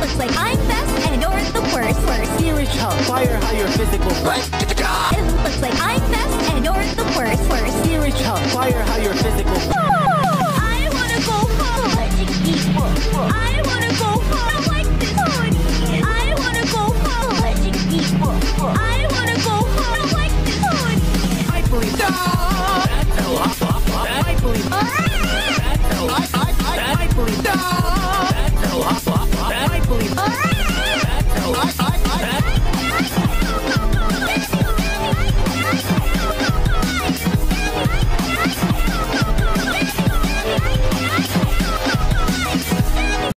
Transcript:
looks like I'm best and Adora's the worst. worst. Here is how fire physical. It looks like I'm best and Adora's the worst. worst. Here is how fire higher physical. I wanna go home. I wanna go home. I like this hoodie. I wanna go home. I wanna go home. I. I believe. I believe. I, I, I, I believe. I